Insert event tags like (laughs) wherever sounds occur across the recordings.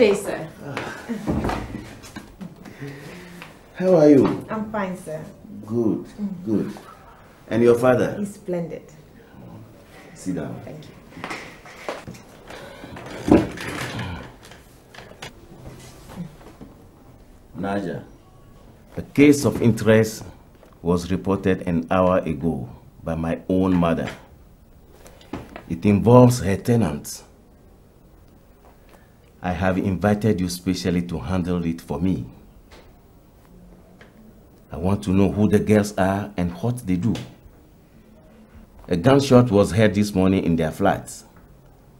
day, sir. (sighs) How are you? I'm fine, sir. Good, mm. good. And your father? He's splendid. Sit down. Thank you. Naja, a case of interest was reported an hour ago by my own mother. It involves her tenants. I have invited you specially to handle it for me. I want to know who the girls are and what they do. A gunshot was heard this morning in their flats,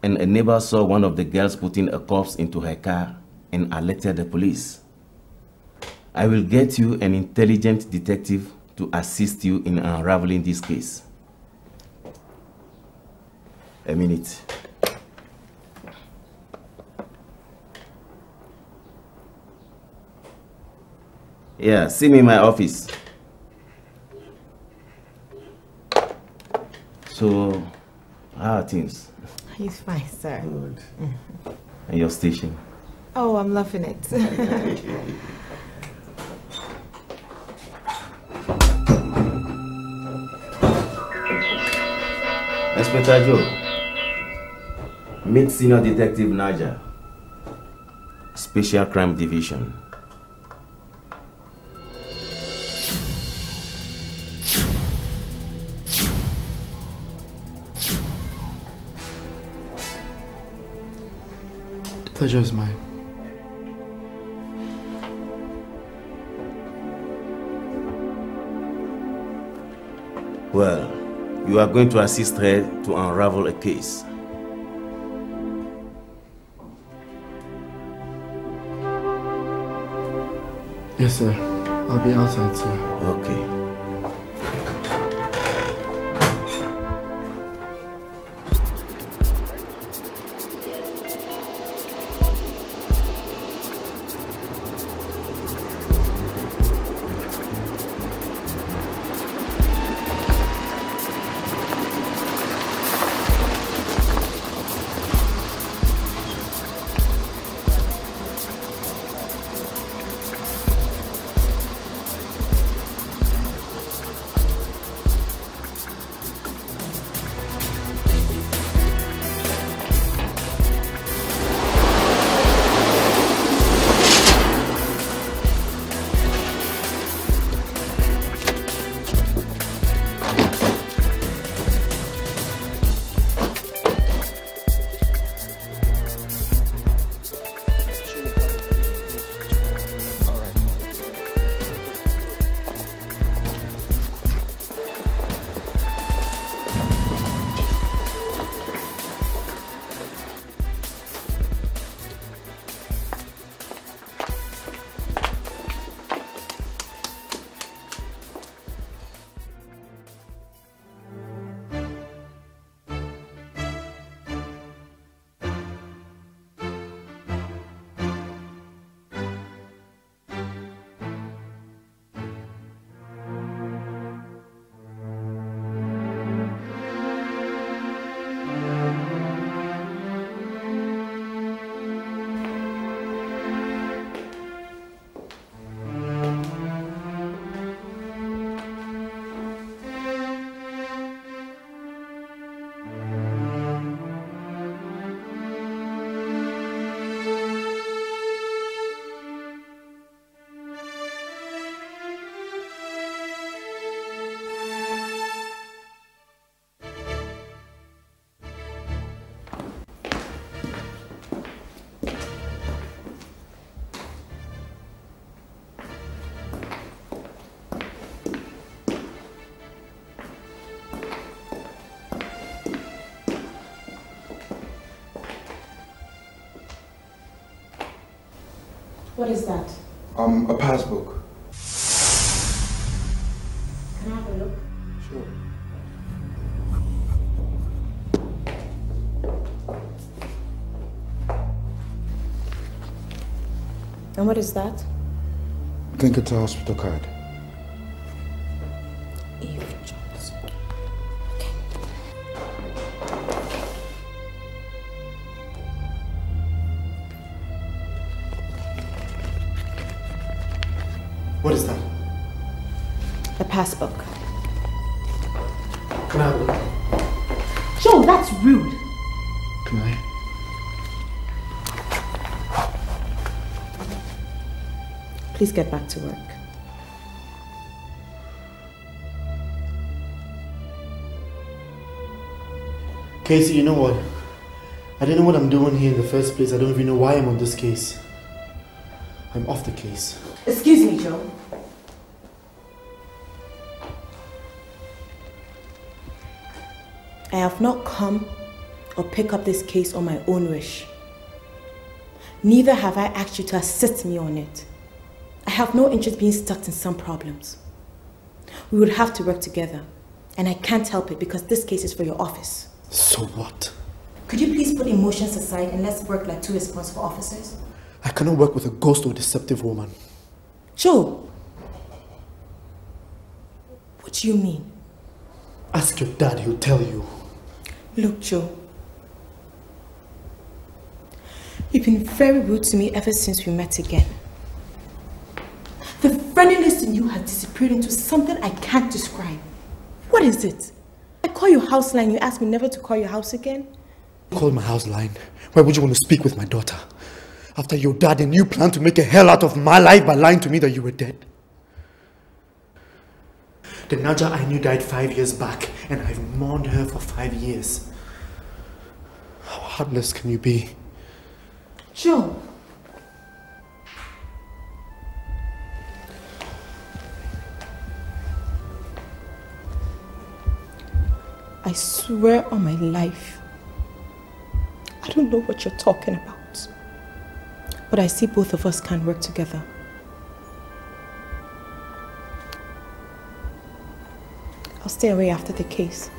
and a neighbor saw one of the girls putting a corpse into her car and alerted the police. I will get you an intelligent detective to assist you in unraveling this case. A minute. Yeah, see me in my office. So, how are things? He's fine, sir. Good. And your station? Oh, I'm loving it. (laughs) Inspector Joe, meet Senior Detective Naja, Special Crime Division. Pleasure is mine. Well, you are going to assist her to unravel a case. Yes, sir. I'll be outside, sir. Okay. What is that? Um, a passbook. Can I have a look? Sure. And what is that? I think it's a hospital card. Get back to work. Casey, you know what? I don't know what I'm doing here in the first place. I don't even know why I'm on this case. I'm off the case. Excuse me, Joe. I have not come or pick up this case on my own wish. Neither have I asked you to assist me on it. I have no interest being stuck in some problems. We would have to work together, and I can't help it because this case is for your office. So what? Could you please put emotions aside and let's work like two responsible officers? I cannot work with a ghost or deceptive woman. Joe! What do you mean? Ask your dad, he'll tell you. Look, Joe. You've been very rude to me ever since we met again. The friendliness in you has disappeared into something I can't describe. What is it? I call you house line, you ask me never to call your house again? Call my house line. Why would you want to speak with my daughter? After your dad and you planned to make a hell out of my life by lying to me that you were dead. The Naja I knew died five years back, and I've mourned her for five years. How heartless can you be? Joe. I swear on my life, I don't know what you're talking about. But I see both of us can work together. I'll stay away after the case.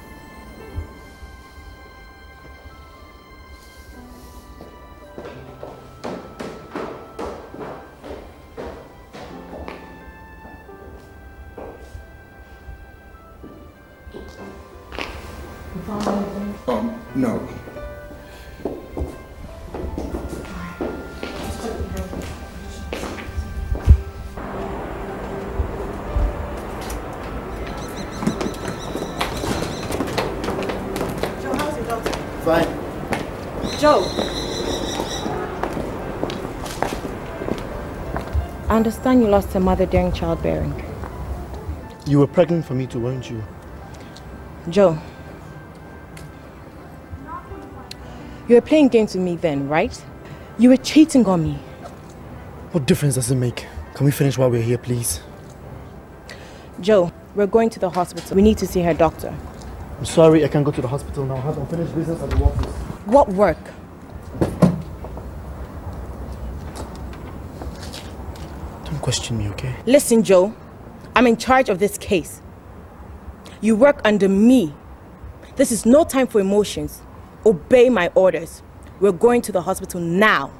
Lost a mother during childbearing. You were pregnant for me too, weren't you? Joe. You were playing games with me then, right? You were cheating on me. What difference does it make? Can we finish while we're here, please? Joe, we're going to the hospital. We need to see her doctor. I'm sorry, I can't go to the hospital now. I have unfinished business at the office. What work? Don't question me, okay? Listen, Joe. I'm in charge of this case. You work under me. This is no time for emotions. Obey my orders. We're going to the hospital now.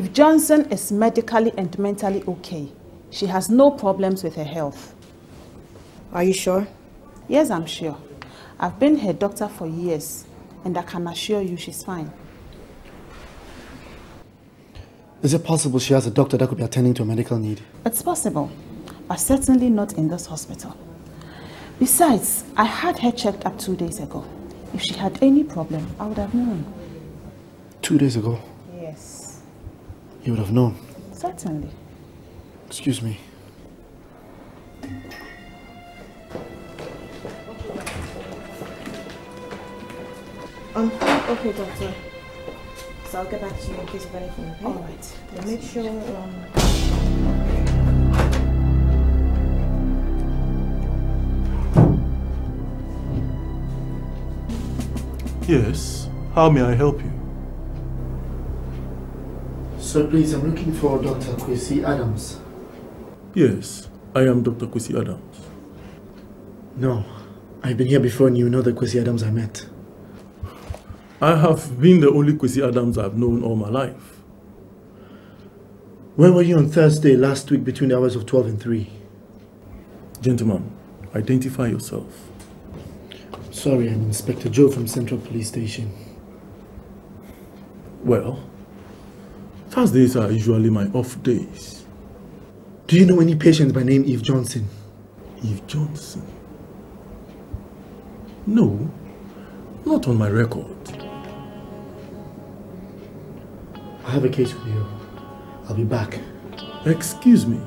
Eve Johnson is medically and mentally okay, she has no problems with her health. Are you sure? Yes, I'm sure. I've been her doctor for years, and I can assure you she's fine. Is it possible she has a doctor that could be attending to a medical need? It's possible, but certainly not in this hospital. Besides, I had her checked up two days ago. If she had any problem, I would have known. Two days ago, Yes, you would have known. certainly. Excuse me. Um, okay, doctor. So I'll get back to you in case of anything, okay? All right. Yeah, make sure, um... Yes. How may I help you? Sir, please, I'm looking for Dr. Kwesi Adams. Yes, I am Dr. Kwesi Adams. No, I've been here before and you know the Kwesi Adams I met. I have been the only Kwesi Adams I've known all my life. Where were you on Thursday last week between the hours of 12 and 3? Gentlemen, identify yourself. Sorry, I'm Inspector Joe from Central Police Station. Well, Thursdays are usually my off days. Do you know any patient by name Eve Johnson? Eve Johnson? No, not on my record. I have a case with you. I'll be back. Excuse me.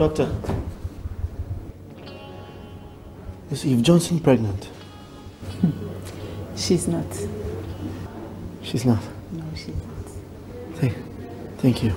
Doctor. Is Eve Johnson pregnant? (laughs) She's not. She's not. No, she's not. Thank, thank you.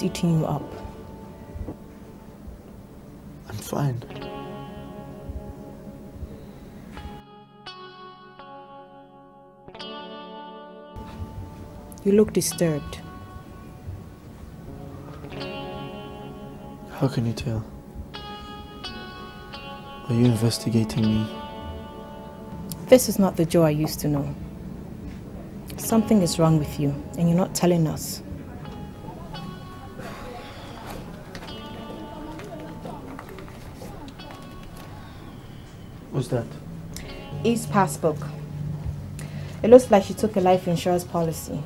Is eating you up. I'm fine. You look disturbed. How can you tell? Are you investigating me? This is not the Joe I used to know. Something is wrong with you, and you're not telling us. What's that? Eve's passbook. It looks like she took a life insurance policy.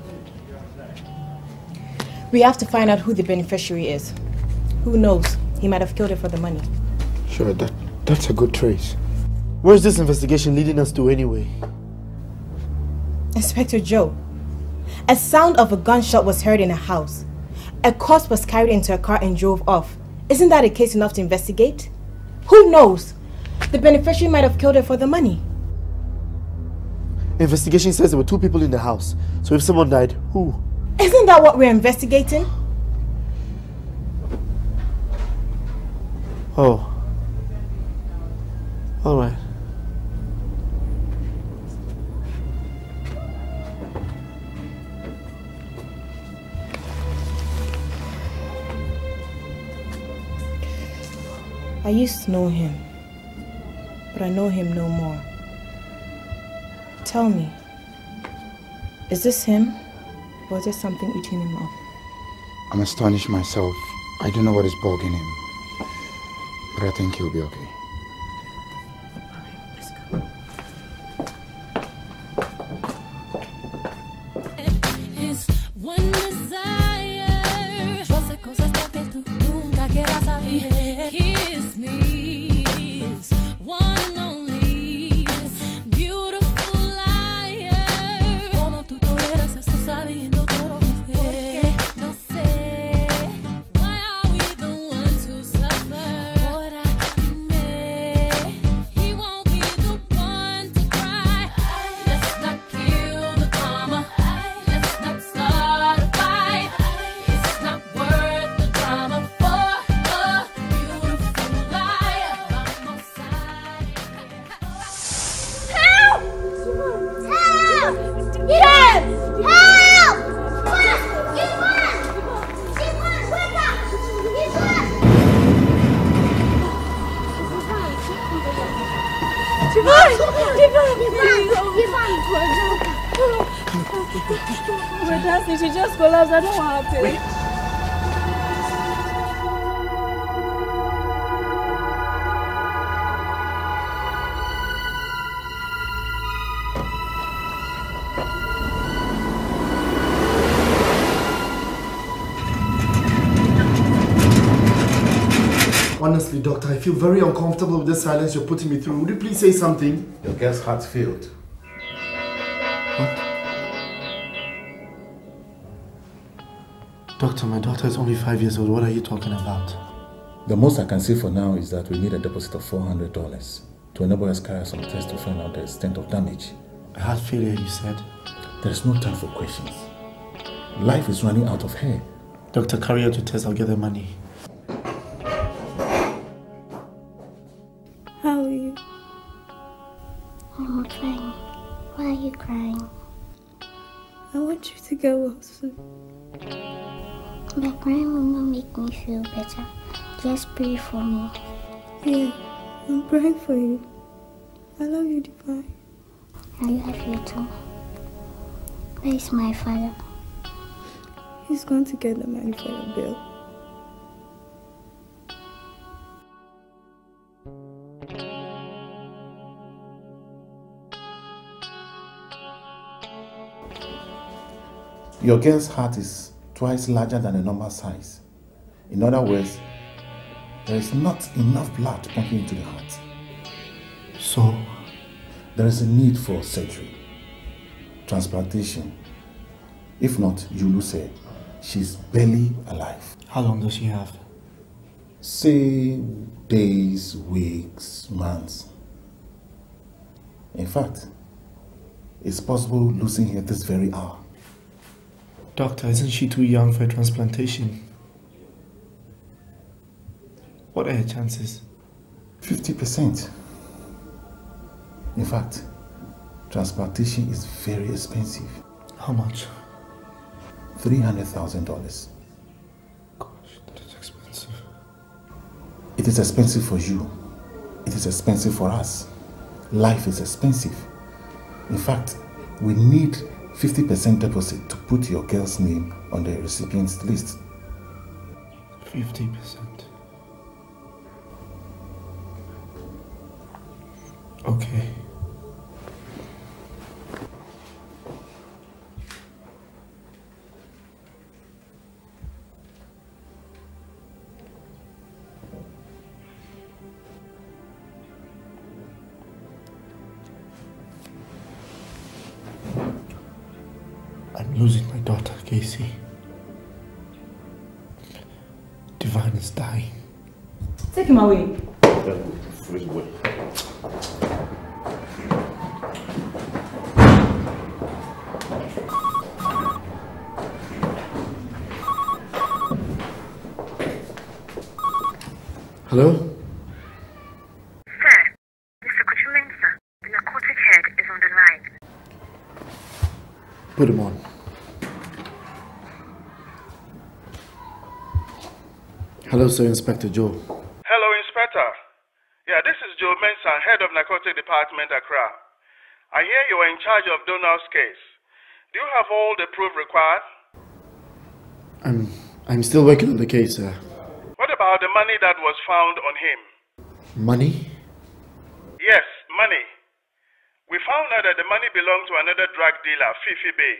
We have to find out who the beneficiary is. Who knows? He might have killed her for the money. Sure, that, that's a good trace. Where's this investigation leading us to anyway? Inspector Joe, a sound of a gunshot was heard in a house. A corpse was carried into a car and drove off. Isn't that a case enough to investigate? Who knows? The beneficiary might have killed her for the money. Investigation says there were two people in the house. So if someone died, who? Isn't that what we're investigating? Oh. Alright. I used to know him, but I know him no more. Tell me, is this him, or is there something eating him up? I'm astonished myself. I don't know what is bugging him. But I think he'll be okay. Honestly, doctor, I feel very uncomfortable with the silence you're putting me through. Would you please say something? Your girl's heart failed. What? Doctor, my daughter is only five years old. What are you talking about? The most I can say for now is that we need a deposit of $400 to enable us carry out some tests to find out the extent of damage. A heart failure, you said? There is no time for questions. Life is running out of hair. Doctor, carry her to test. I'll get the money. Want you to get well. But not make me feel better. Just pray for me. Yeah, I'm praying for you. I love you, Divine. I love you too. Where is my father? He's going to get the money for the bill. Your girl's heart is twice larger than a normal size. In other words, there is not enough blood pumping into the heart. So? There is a need for surgery, transplantation. If not, you lose her. She's barely alive. How long does she have? Say days, weeks, months. In fact, it's possible losing her this very hour. Doctor, isn't she too young for a transplantation? What are her chances? 50%. In fact, transplantation is very expensive. How much? $300,000. Gosh, that is expensive. It is expensive for you. It is expensive for us. Life is expensive. In fact, we need 50% deposit to put your girl's name on the recipient's list. 50%. Okay. Away. Hello? Sir, Mr. Kuchumensa, the narcotic head is on the line. Put him on. Hello, sir, Inspector Joe. Hello, Inspector. Yeah, this is Joe Mensah, head of Narcotic Department, Accra. I hear you are in charge of Donald's case. Do you have all the proof required? I'm I'm still working on the case, sir. What about the money that was found on him? Money? Yes, money. We found out that the money belonged to another drug dealer, Fifi Bay.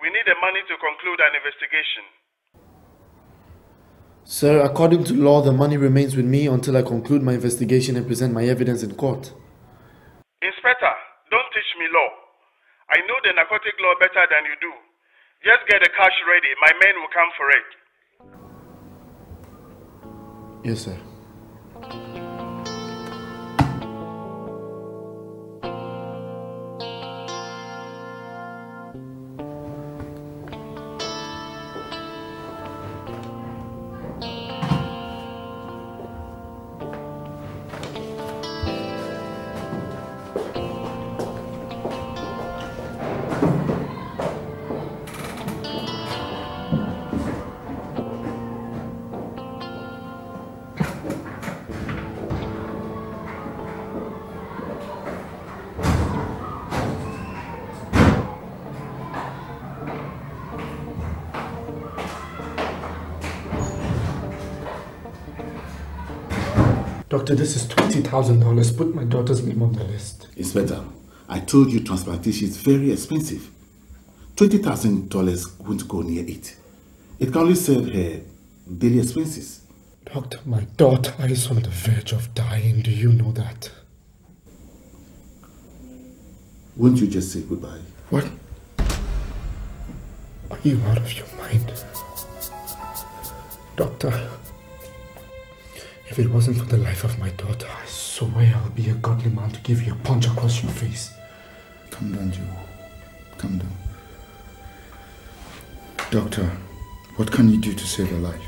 We need the money to conclude an investigation. Sir, according to law, the money remains with me until I conclude my investigation and present my evidence in court. Inspector, don't teach me law. I know the narcotic law better than you do. Just get the cash ready. My men will come for it. Yes, sir. Doctor, this is $20,000. Put my daughter's name on the list. Inspector, I told you transplantation is very expensive. $20,000 won't go near it. It can only serve her daily expenses. Doctor, my daughter is on the verge of dying. Do you know that? Won't you just say goodbye? What? Are you out of your mind? Doctor, if it wasn't for the life of my daughter, I swear I'll be a godly man to give you a punch across your face. Come down, Joe. Come down. Doctor, what can you do to save her life?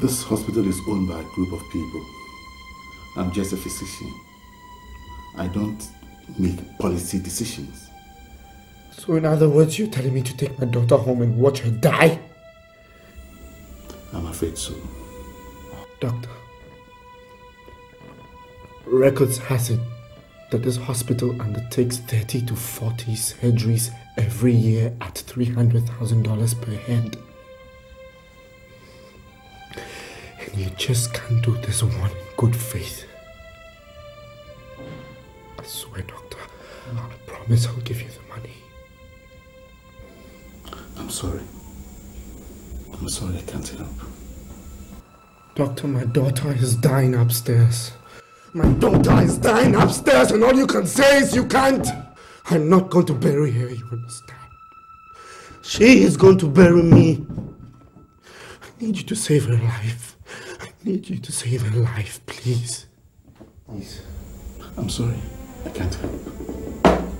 This hospital is owned by a group of people. I'm just a physician. I don't make policy decisions. So, in other words, you're telling me to take my daughter home and watch her die? I'm afraid so. Doctor, records has it that this hospital undertakes 30 to 40 surgeries every year at $300,000 per head. And you just can't do this one in good faith. I swear, Doctor, I promise I'll give you the money. I'm sorry. I'm sorry I can't help. Doctor, my daughter is dying upstairs. My daughter is dying upstairs, and all you can say is you can't. I'm not going to bury her, you understand? She is going to bury me. I need you to save her life. I need you to save her life, please. Please. I'm sorry. I can't help.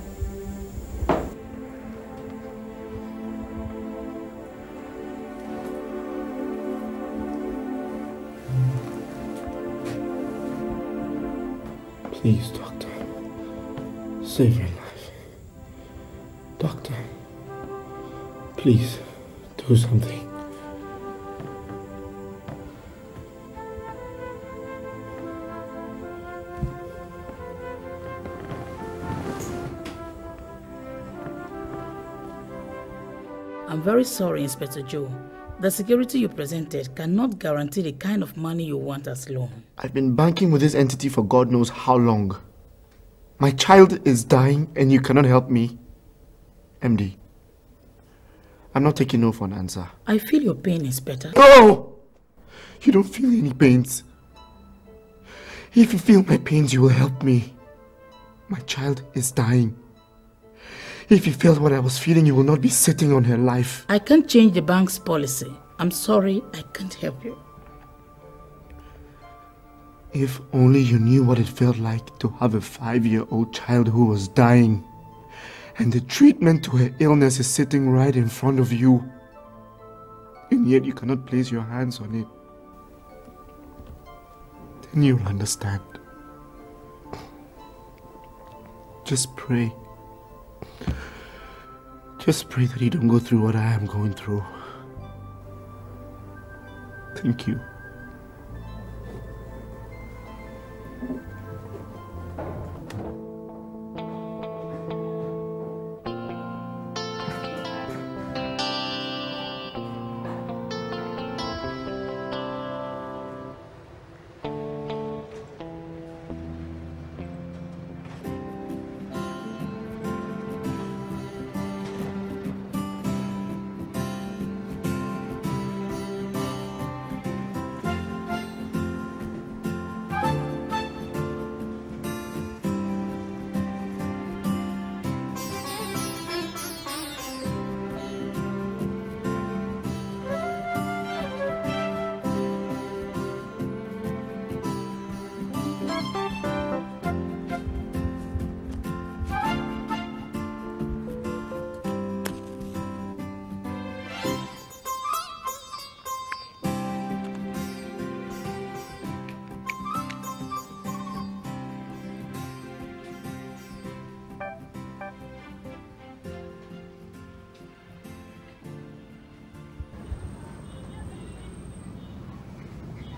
Please, doctor. Save her life. Doctor. Please, do something. I'm very sorry, Inspector Joe. The security you presented cannot guarantee the kind of money you want as loan. I've been banking with this entity for God knows how long. My child is dying and you cannot help me. MD, I'm not taking no for an answer. I feel your pain, Inspector. No! You don't feel any pains. If you feel my pains, you will help me. My child is dying. If you felt what I was feeling, you will not be sitting on her life. I can't change the bank's policy. I'm sorry, I can't help you. If only you knew what it felt like to have a five year old child who was dying, and the treatment to her illness is sitting right in front of you, and yet you cannot place your hands on it, then you'll understand. Just pray. Just pray that you don't go through what I am going through. Thank you.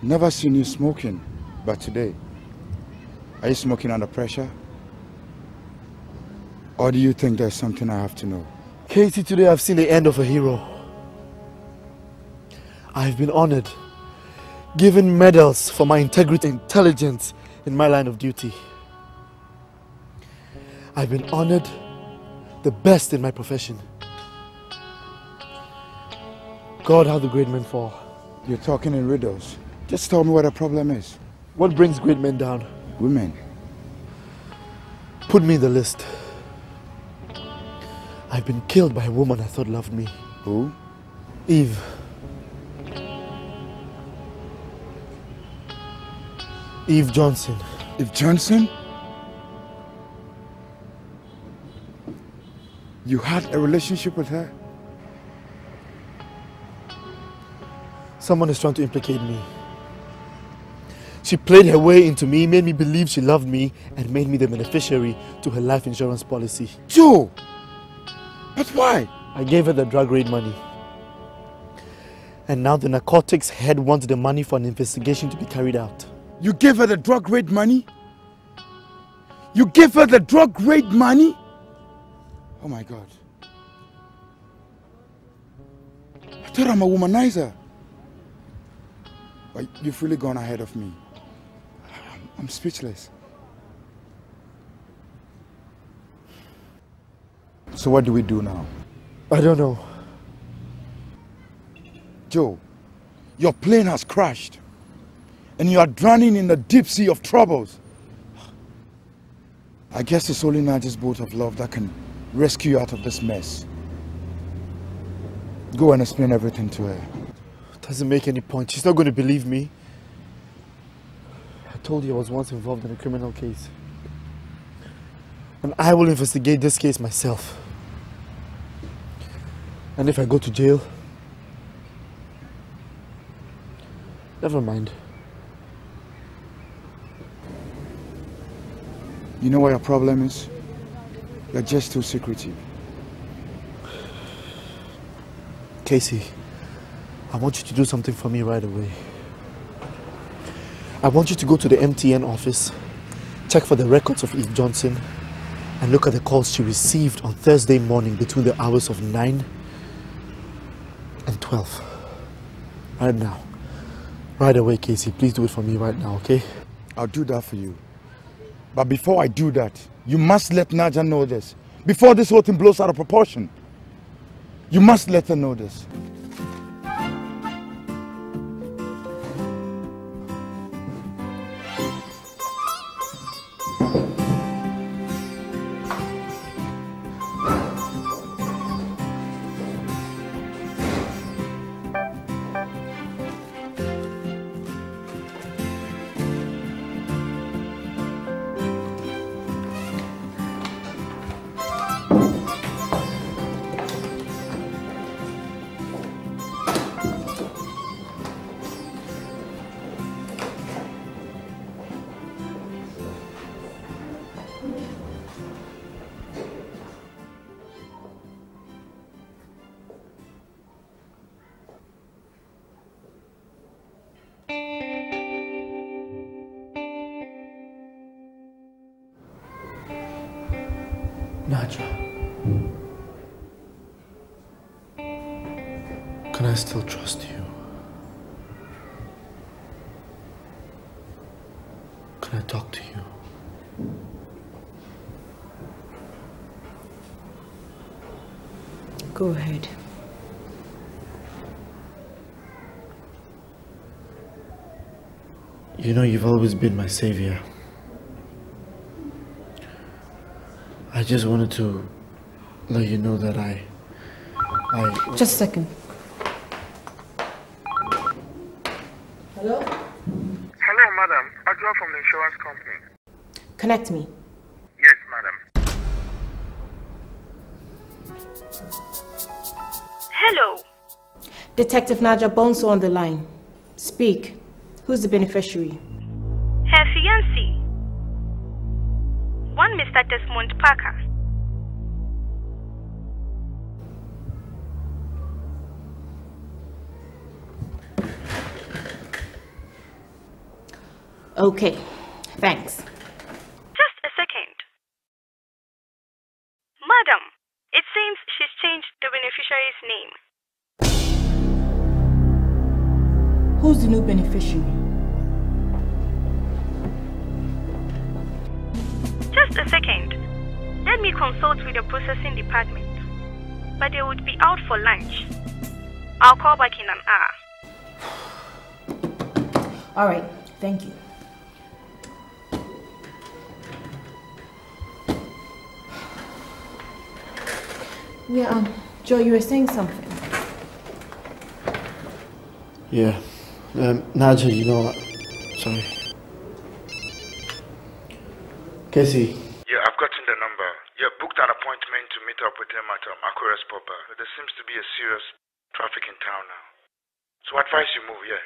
Never seen you smoking, but today, are you smoking under pressure? Or do you think there's something I have to know? Katie, today I've seen the end of a hero. I've been honored. given medals for my integrity and intelligence in my line of duty. I've been honored the best in my profession. God, how the great men fall. You're talking in riddles. Just tell me what the problem is. What brings great men down? Women. Put me in the list. I've been killed by a woman I thought loved me. Who? Eve. Eve Johnson. Eve Johnson? You had a relationship with her? Someone is trying to implicate me. She played her way into me, made me believe she loved me, and made me the beneficiary to her life insurance policy. Joe! But why? I gave her the drug raid money. And now the narcotics head wants the money for an investigation to be carried out. You gave her the drug raid money? You gave her the drug raid money? Oh my God. I thought I'm a womanizer. But you've really gone ahead of me. I'm, speechless. So what do we do now? I don't know. Joe, your plane has crashed and you are drowning in the deep sea of troubles. I guess it's only Naja's boat of love that can rescue you out of this mess. Go and explain everything to her. Doesn't make any point. She's not going to believe me. I told you I was once involved in a criminal case. And I will investigate this case myself. And if I go to jail, never mind. You know what your problem is? You're just too secretive. Casey, I want you to do something for me right away. I want you to go to the MTN office, check for the records of Eve Johnson, and look at the calls she received on Thursday morning between the hours of 9 and 12. Right now. Right away, Casey. Please do it for me right now, okay? I'll do that for you. But before I do that, you must let Naja know this. Before this whole thing blows out of proportion. You must let her know this. Still trust you? Can I talk to you? Go ahead. You know, you've always been my savior. I just wanted to let you know that I. I. Just a second. Hello? Hello, madam. I draw from the insurance company. Connect me. Yes, madam. Hello. Detective Naja Bonso on the line. Speak. Who's the beneficiary? Her fiancé. One Mr. Desmond Parker. Okay. Thanks. The? Just a second. Let me consult with the processing department. But they would be out for lunch. I'll call back in an hour. (sighs) All right, thank you. (sighs) Yeah, um, Joe, you were saying something. Yeah. Um, Naja, you know, what? sorry. Casey, Yeah, I've gotten the number. Yeah, booked an appointment to meet up with him at um, Aquarius Papa. There seems to be a serious traffic in town now. So I advise you move, yeah.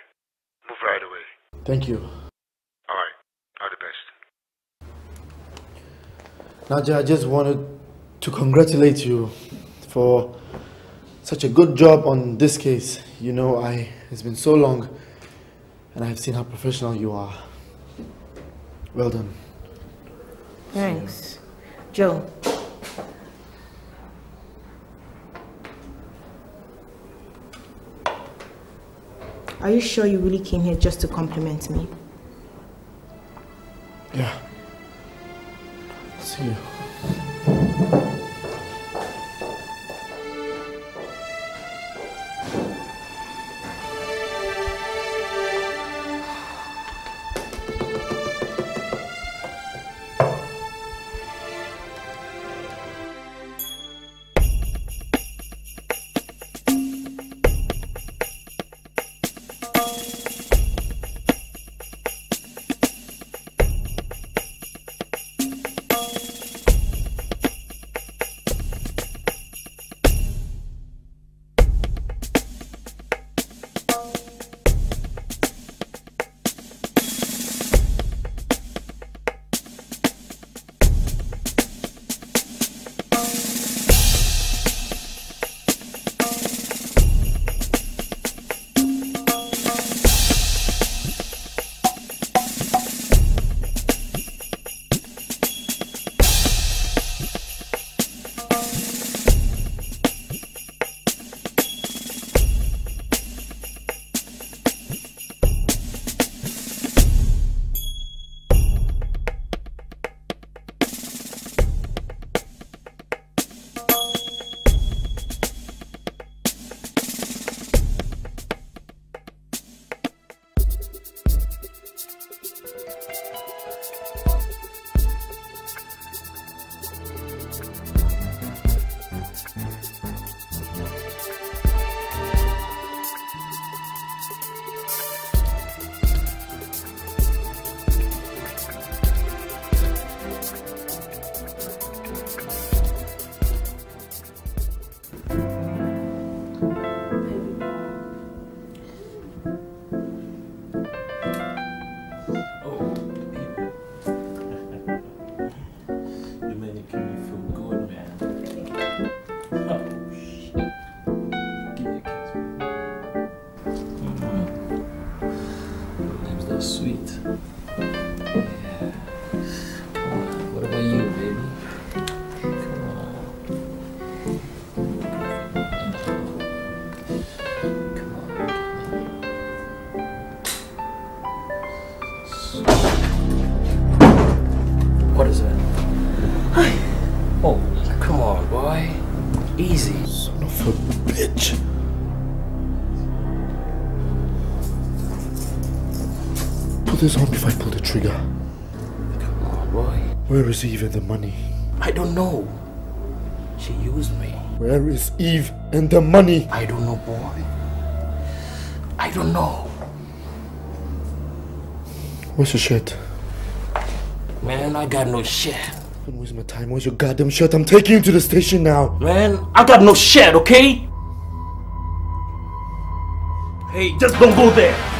Move right away. thank you. Alright, all the best. Naja, I just wanted to congratulate you for such a good job on this case. You know, I it's been so long and I've seen how professional you are. Well done. Thanks. Joe. Are you sure you really came here just to compliment me? Yeah. See you. Where is Eve and the money? I don't know. She used me. Where is Eve and the money? I don't know, boy. I don't know. Where's your shirt? Man, I got no shit. Don't waste my time. Where's your goddamn shirt? I'm taking you to the station now. Man, I got no shit, okay? Hey, just don't go there.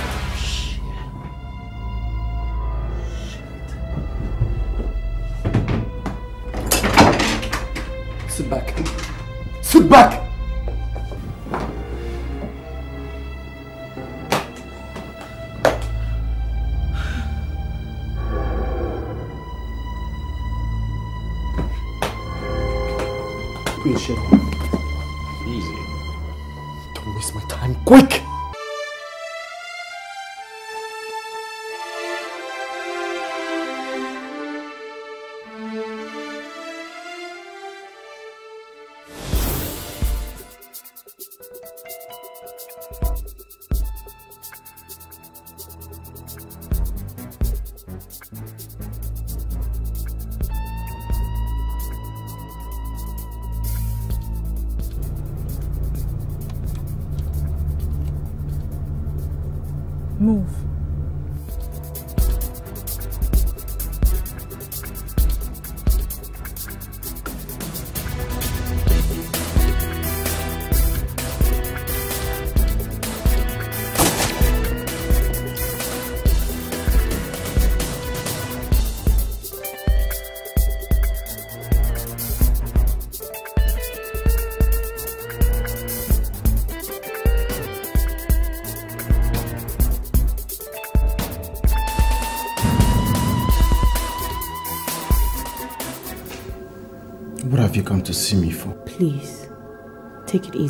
Sit back. Sit back! Your. Easy. Don't waste my time. Quick!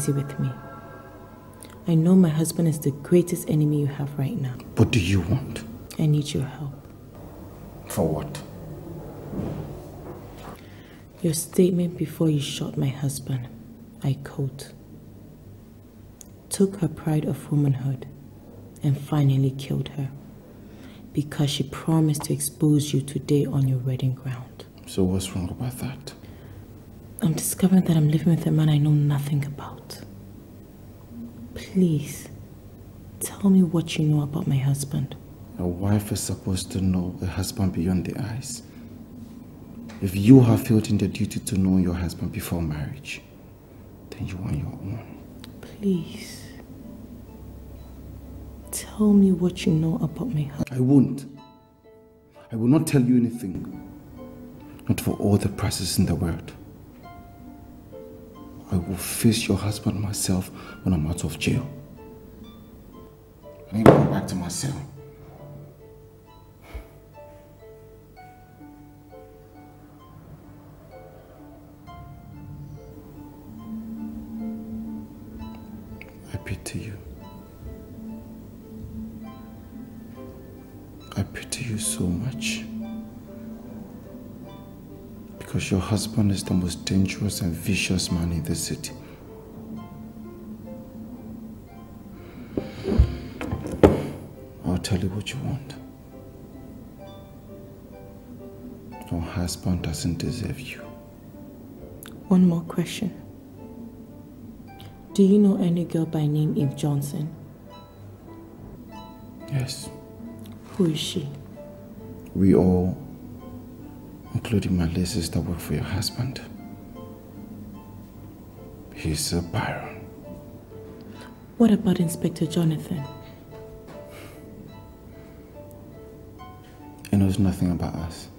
Easy with me. I know my husband is the greatest enemy you have right now. What do you want? I need your help. For what? Your statement before you shot my husband, I quote, took her pride of womanhood and finally killed her because she promised to expose you today on your wedding ground. So what's wrong about that? I'm discovering that I'm living with a man I know nothing about. Please, tell me what you know about my husband. A wife is supposed to know the husband beyond the eyes. If you have felt in the duty to know your husband before marriage, then you want your own. Please, tell me what you know about my husband. I won't. I will not tell you anything. Not for all the prices in the world. I will face your husband myself when I'm out of jail. I need to go back to my cell. I pity you. I pity you so much. Because your husband is the most dangerous and vicious man in the city. I'll tell you what you want. Your husband doesn't deserve you. One more question. Do you know any girl by name Eve Johnson? Yes. Who is she? We all, including my little sister, work for your husband. He's a baron. What about Inspector Jonathan? He knows nothing about us.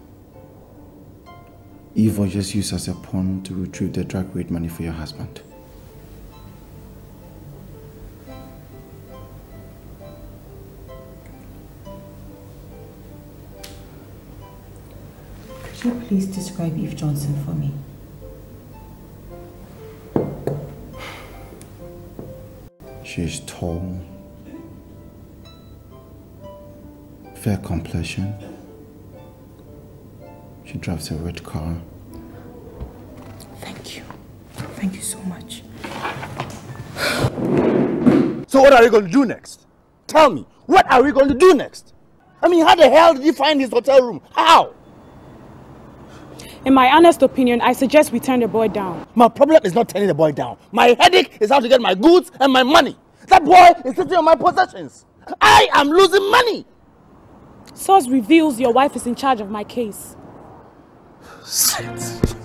Eve was just used as a pawn to retrieve the drug rate money for your husband. Please describe Eve Johnson for me? She's tall, fair complexion. She drives a red car. Thank you. Thank you so much. So what are we going to do next? Tell me, what are we going to do next? I mean, how the hell did he find his hotel room? How? In my honest opinion, I suggest we turn the boy down. My problem is not turning the boy down. My headache is how to get my goods and my money. That boy is sitting on my possessions. I am losing money. Source reveals your wife is in charge of my case. (sighs) Shit.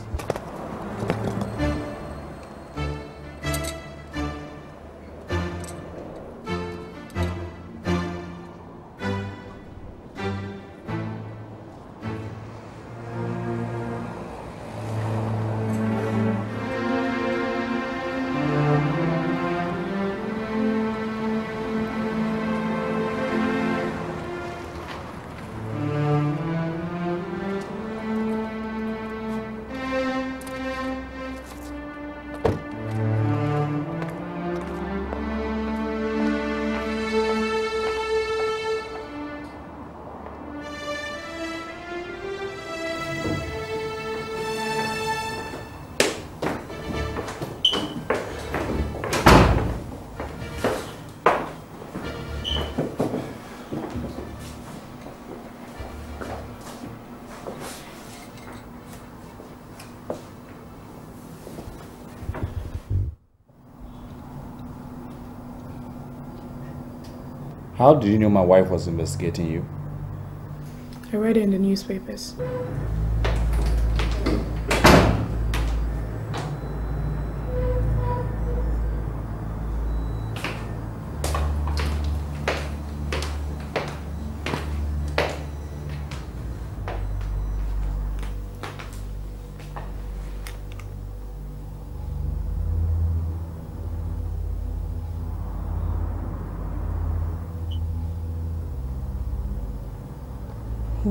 How did you know my wife was investigating you? I read it in the newspapers.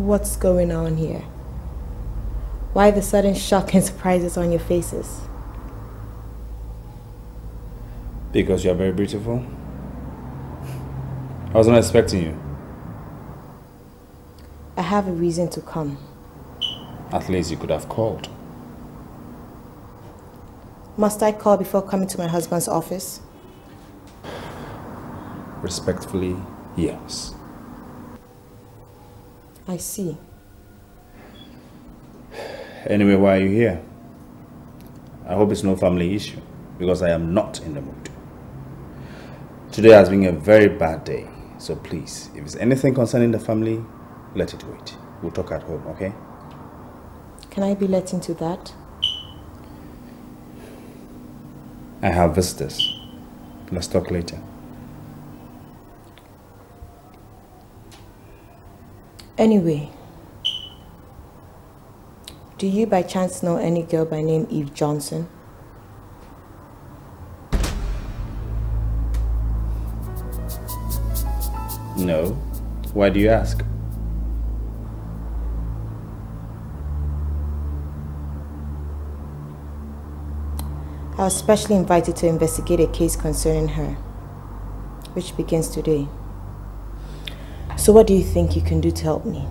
What's going on here? Why the sudden shock and surprises on your faces? Because you're very beautiful. I was not expecting you. I have a reason to come. At least you could have called. Must I call before coming to my husband's office? Respectfully, yes. I see. Anyway, why are you here? I hope it's no family issue because I am not in the mood. Today has been a very bad day, so please, if it's anything concerning the family, let it wait. We'll talk at home, okay? Can I be let into that? I have visitors. Let's talk later. Anyway, do you by chance know any girl by name Eve Johnson? No. Why do you ask? I was specially invited to investigate a case concerning her, which begins today. So what do you think you can do to help me?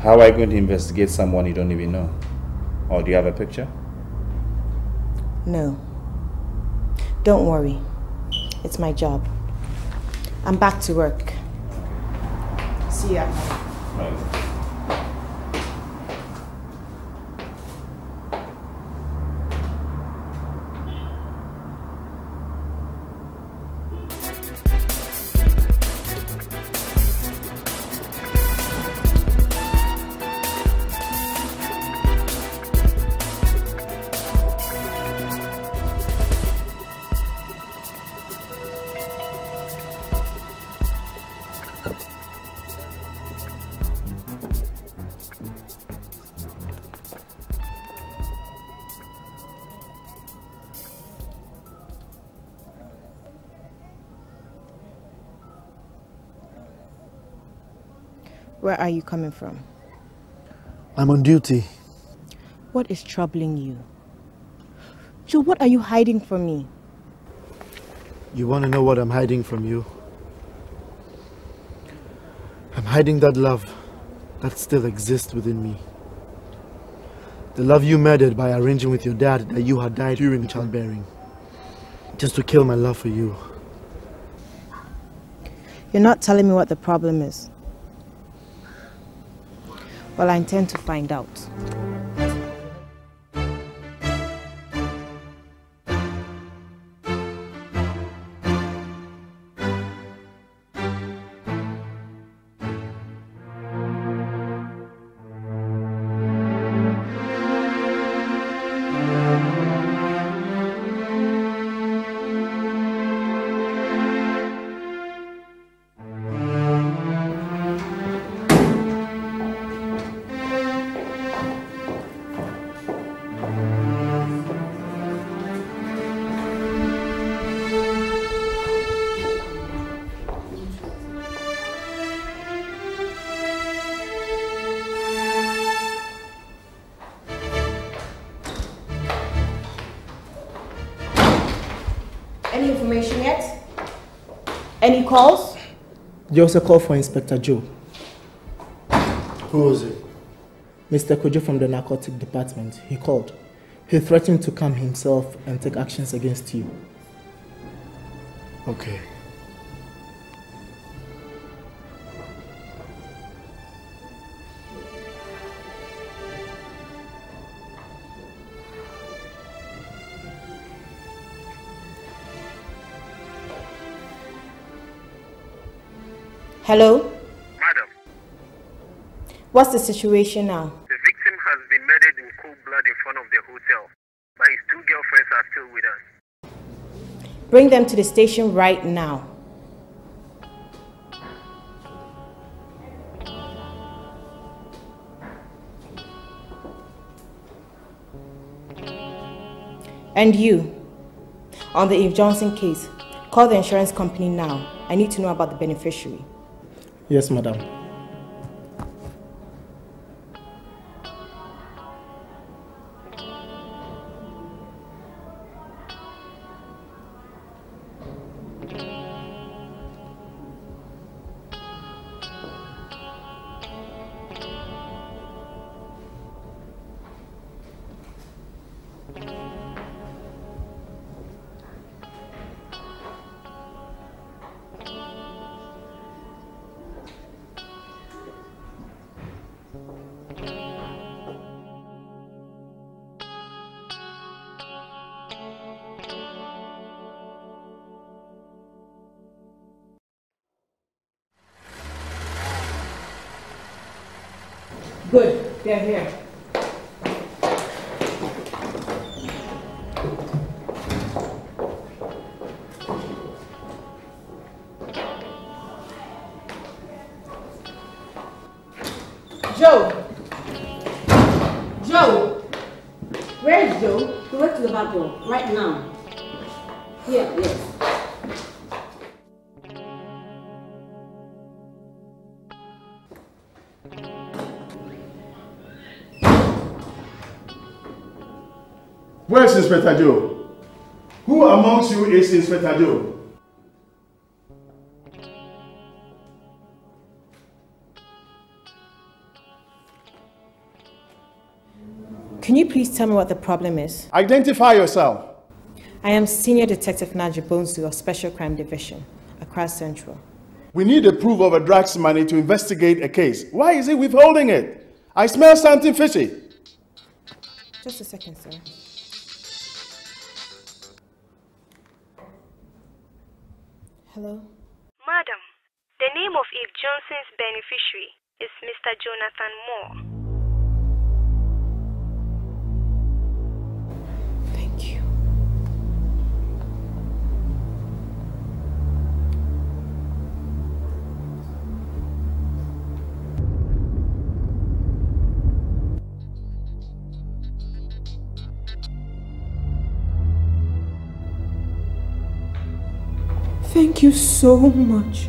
How are you going to investigate someone you don't even know? Or do you have a picture? No. Don't worry. It's my job. I'm back to work. See ya. Where are you coming from? I'm on duty. What is troubling you? Joe, what are you hiding from me? You want to know what I'm hiding from you? I'm hiding that love that still exists within me. The love you murdered by arranging with your dad that you had died during childbearing. Just to kill my love for you. You're not telling me what the problem is. Well, I intend to find out. Any calls? There was a call for Inspector Joe. Who was it? Mr. Kojo from the narcotic department. He called. He threatened to come himself and take actions against you. Okay. Hello? Madam, What's the situation now? the victim has been murdered in cold blood in front of the hotel, but his two girlfriends are still with us. Bring them to the station right now. And you, on the Eve Johnson case, call the insurance company now. I need to know about the beneficiary. Yes, madam. Inspector Joe? Who amongst you is Inspector Joe? Can you please tell me what the problem is? Identify yourself. I am Senior Detective Naja Bonsu of Special Crime Division, Accra Central. We need a proof of a drugs money to investigate a case. Why is he withholding it? I smell something fishy. Just a second, sir. Hello? Madam, the name of Eve Johnson's beneficiary is Mr. Jonathan Moore. Thank you so much.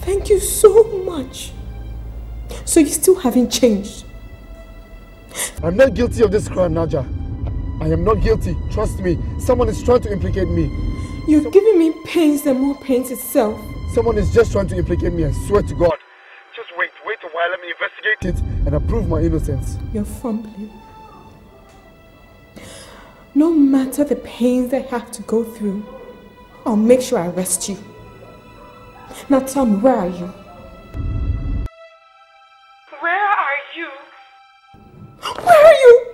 Thank you so much. So you still haven't changed. I'm not guilty of this crime, Naja. I am not guilty. Trust me. Someone is trying to implicate me. You're giving me pains and more pains itself. Someone is just trying to implicate me, I swear to God. Just wait, wait a while, let me investigate it and approve my innocence. You're fumbling. No matter the pains I have to go through, I'll make sure I arrest you. Now tell me, where are you? Where are you? Where are you?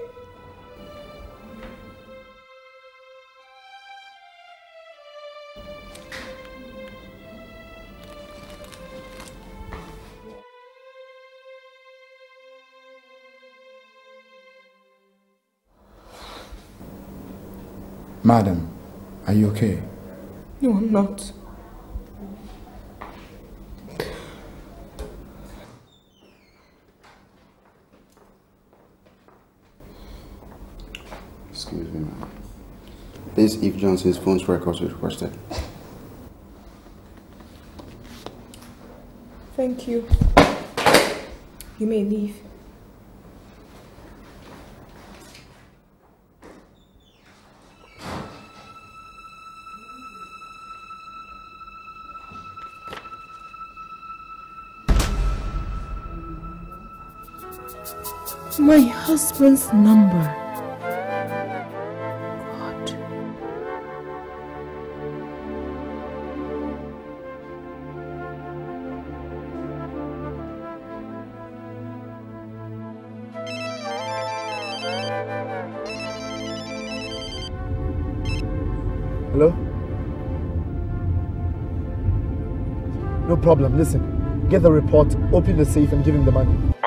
Madam, are you okay? No, I'm not. Excuse me, ma'am. This Eve Johnson's phone's records was requested. Thank you. You may leave. My husband's number. God. Hello? No problem. Listen, get the report, open the safe, and give him the money.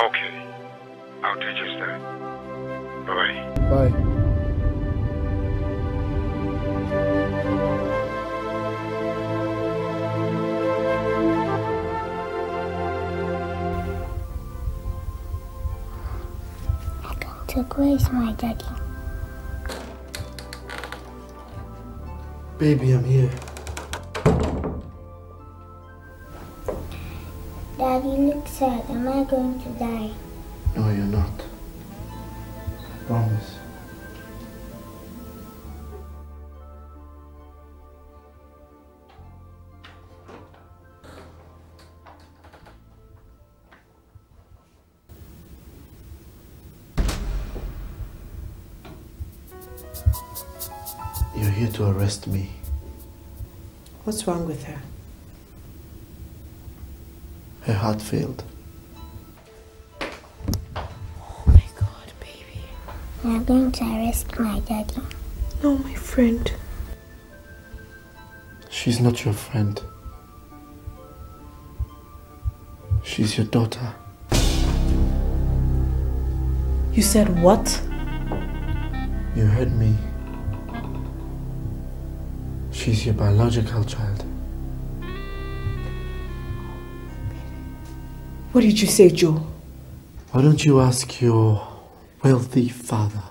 Is my daddy? Baby, I'm here. Here to arrest me. What's wrong with her? Her heart failed. Oh my god, baby. You are going to arrest my daddy. No, my friend. She's not your friend. She's your daughter. You said what? You heard me. She's your biological child. What did you say, Joe? Why don't you ask your wealthy father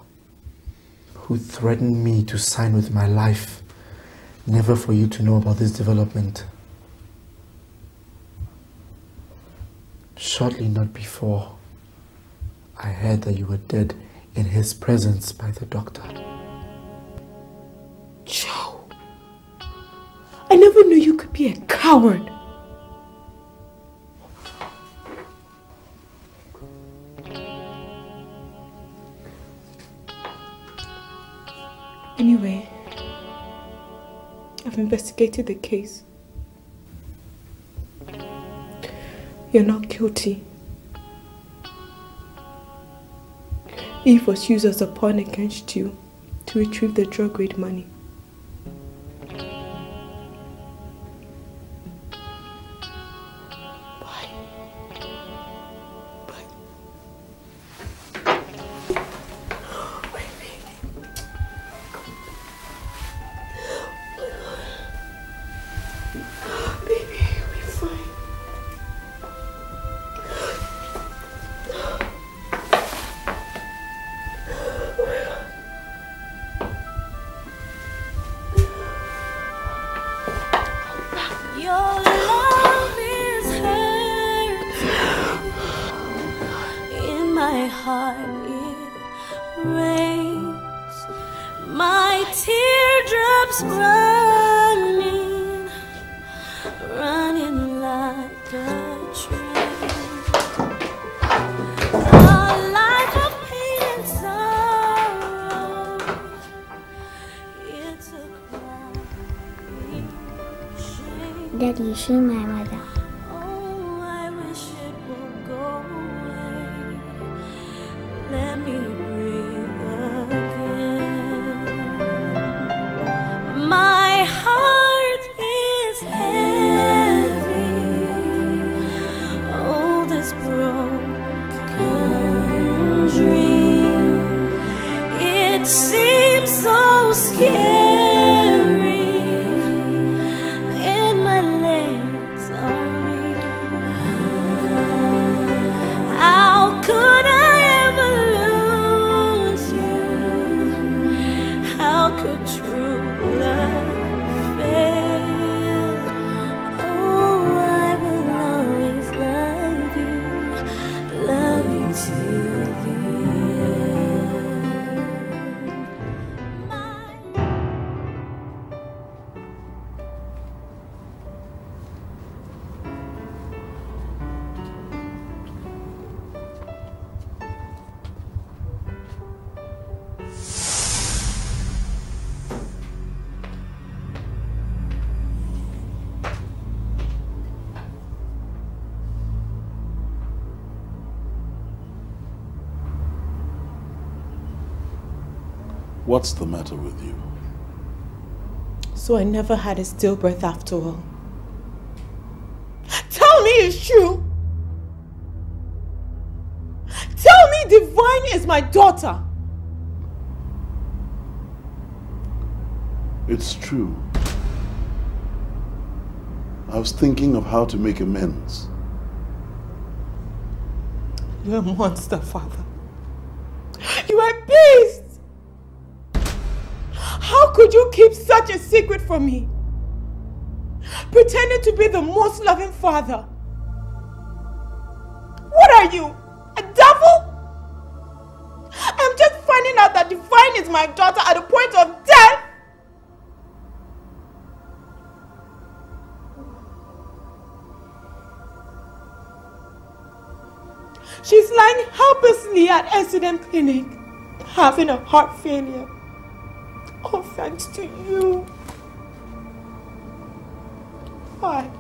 who threatened me to sign with my life never for you to know about this development? Shortly not before, I heard that you were dead in his presence by the doctor. I never knew you could be a coward. Anyway, I've investigated the case. You're not guilty. Eve was used as a pawn against you to retrieve the drug grade money. What's the matter with you? So I never had a stillbirth after all. Tell me it's true. Tell me Divine is my daughter. It's true. I was thinking of how to make amends. You're a monster, father. How could you keep such a secret from me? Pretending to be the most loving father. What are you? A devil? I'm just finding out that Divine is my daughter at the point of death. She's lying helplessly at accident clinic, having a heart failure. Thanks to you. Why?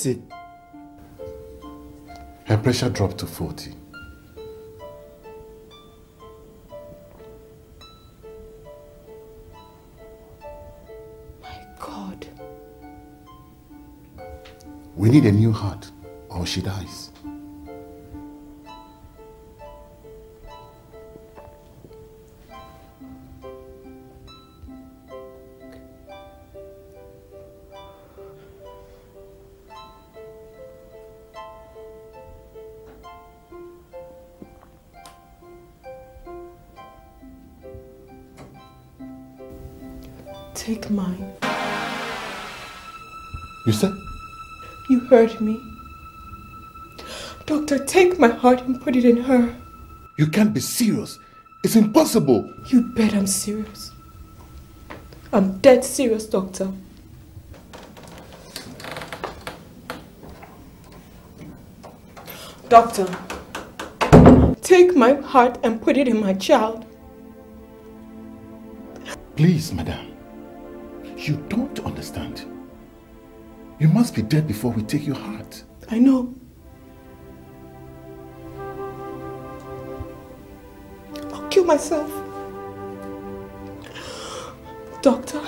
30. Her pressure dropped to 40. My God. We need a new heart or she dies. Take mine. You said? You heard me. Doctor, take my heart and put it in her. You can't be serious. It's impossible. You bet I'm serious. I'm dead serious, Doctor. Doctor, take my heart and put it in my child. Please, madam. You don't understand. You must be dead before we take your heart. I know. I'll kill myself. Doctor,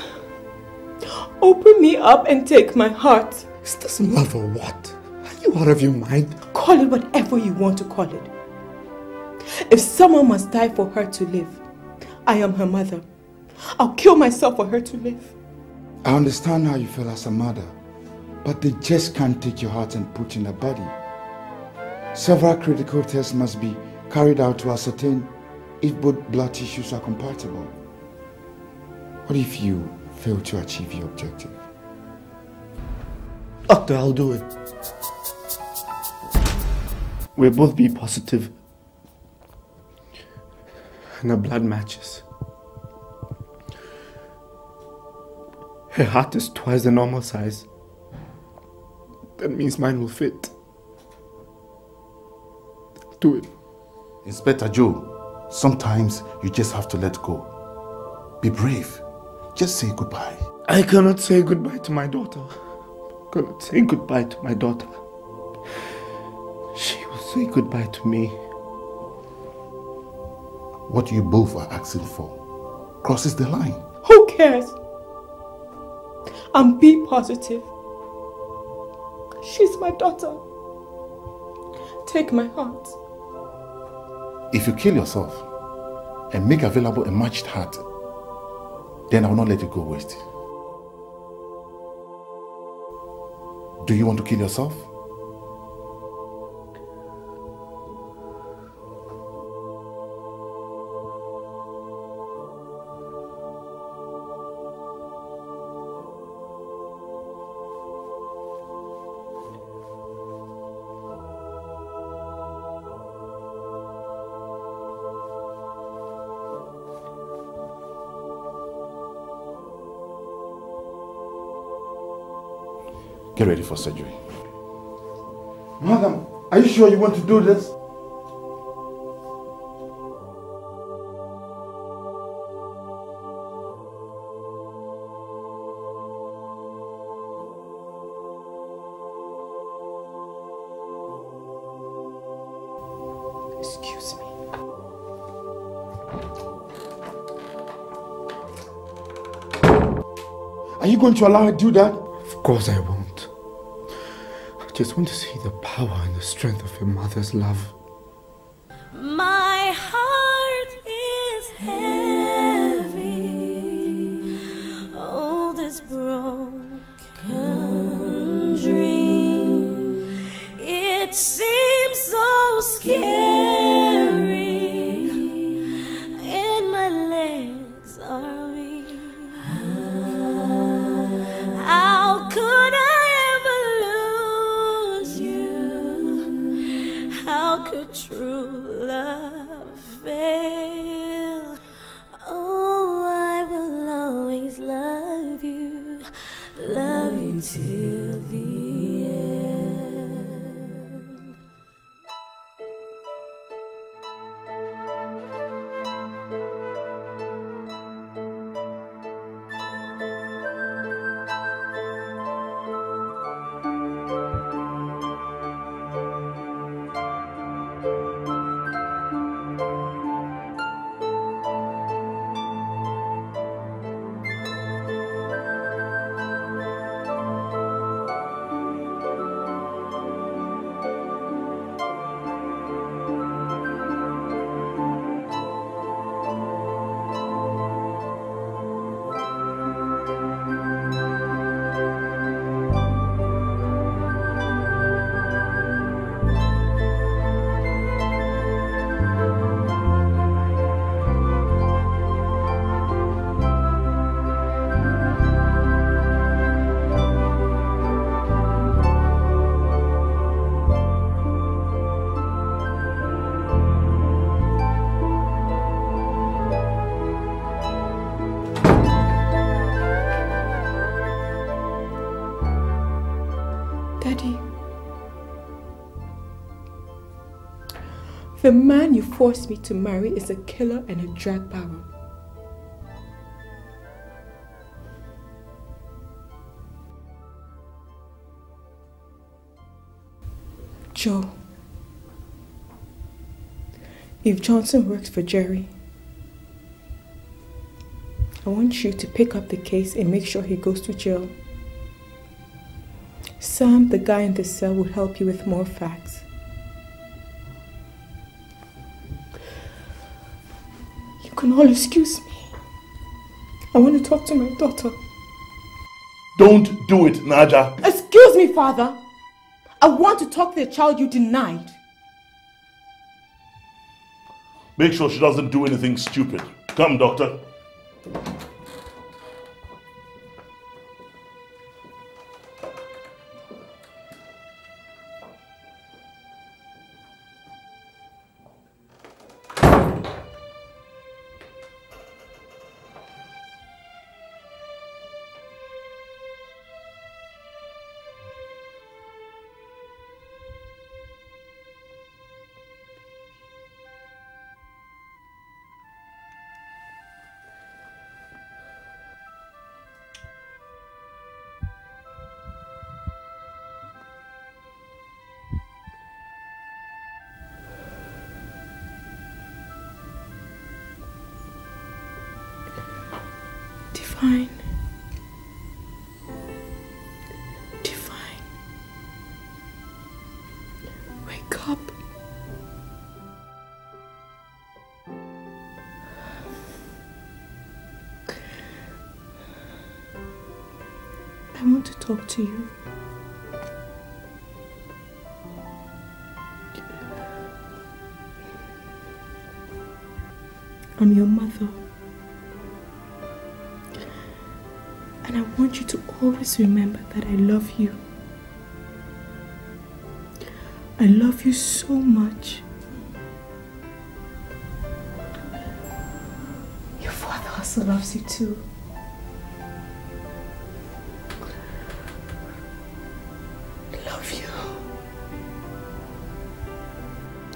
open me up and take my heart. Is this love or what? Are you out of your mind? Call it whatever you want to call it. If someone must die for her to live, I am her mother. I'll kill myself for her to live. I understand how you feel as a mother, but they just can't take your heart and put in a body. Several critical tests must be carried out to ascertain if both blood tissues are compatible. What if you fail to achieve your objective? Doctor, I'll do it. We'll both be positive. And the blood matches. Her heart is twice the normal size. That means mine will fit. Do it. Inspector Joe, sometimes you just have to let go. Be brave. Just say goodbye. I cannot say goodbye to my daughter. I cannot say goodbye to my daughter. She will say goodbye to me. What you both are asking for crosses the line. Who cares? I'm be positive. She's my daughter. Take my heart. If you kill yourself and make available a matched heart, then I will not let it go waste. Do you want to kill yourself? Get ready for surgery. Madam, are you sure you want to do this? Excuse me. Are you going to allow her to do that? Of course I won't. I just want to see the power and the strength of your mother's love. The man you forced me to marry is a killer and a drug baron. Joe, if Johnson works for Jerry, I want you to pick up the case and make sure he goes to jail. Sam, the guy in the cell, will help you with more facts. All excuse me. I want to talk to my daughter. Don't do it, Naja. Excuse me, father. I want to talk to the child you denied. Make sure she doesn't do anything stupid. Come, doctor. Divine. Divine. Wake up. I want to talk to you. I'm your mother. Want you to always remember that I love you. I love you so much. Your father also loves you too. I love you.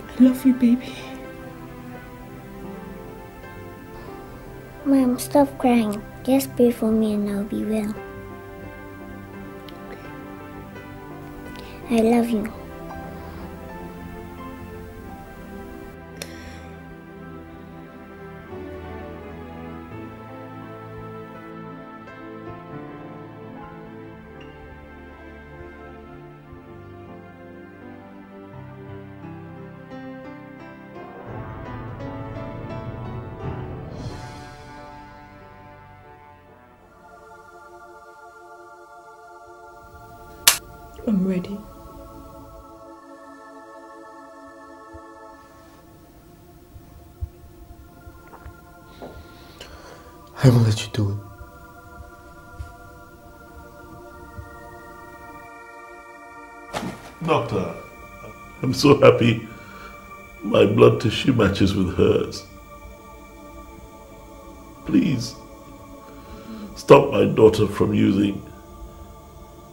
I love you, baby. Mom, stop crying. Just pray for me and I'll be well. I love you. I will let you do it. Doctor, I'm so happy my blood tissue matches with hers. Please, stop my daughter from using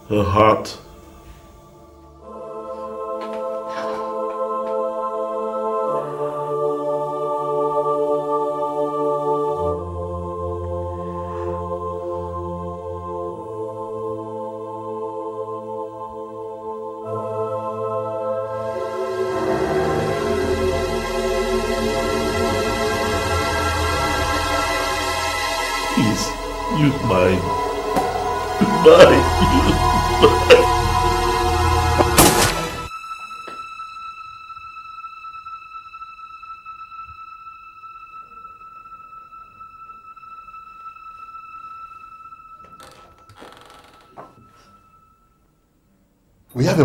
her heart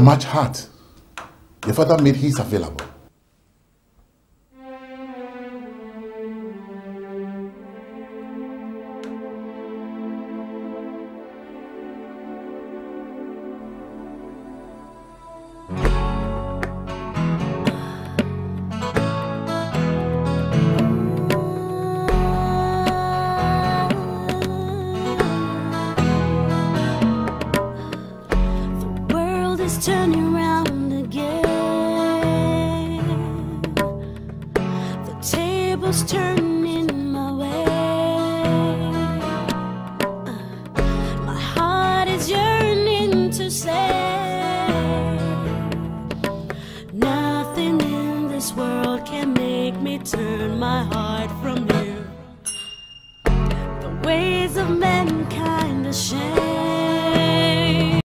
Match heart. the father made his available.